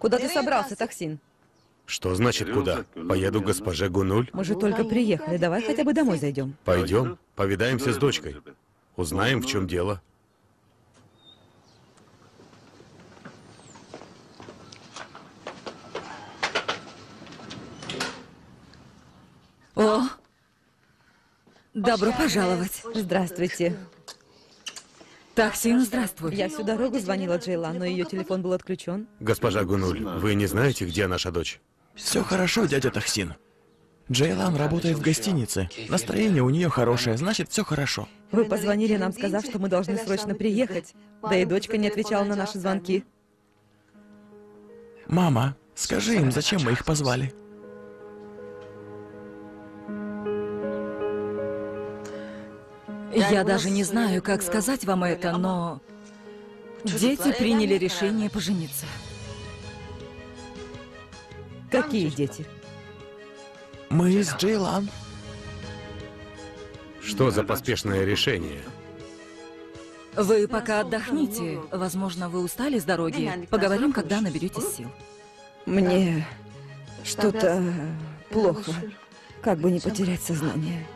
Куда ты собрался, Таксин? Что значит куда? Поеду к госпоже Гунуль? Мы же только приехали. Давай хотя бы домой зайдем. Пойдем, повидаемся с дочкой. Узнаем, в чем дело. О, добро пожаловать. Здравствуйте. Таксин, здравствуй. Я всю дорогу звонила Джейлан, но ее телефон был отключен. Госпожа Гунуль, вы не знаете, где наша дочь? Все хорошо, дядя Тахсин. Джейлан работает в гостинице. Настроение у нее хорошее, значит, все хорошо. Вы позвонили нам, сказав, что мы должны срочно приехать. Да и дочка не отвечала на наши звонки. Мама, скажи им, зачем мы их позвали. Я даже не знаю, как сказать вам это, но дети приняли решение пожениться. Какие дети? Мы с Джейлан. Что за поспешное решение? Вы пока отдохните. Возможно, вы устали с дороги. Поговорим, когда наберетесь сил. Мне что-то плохо. Как бы не потерять сознание.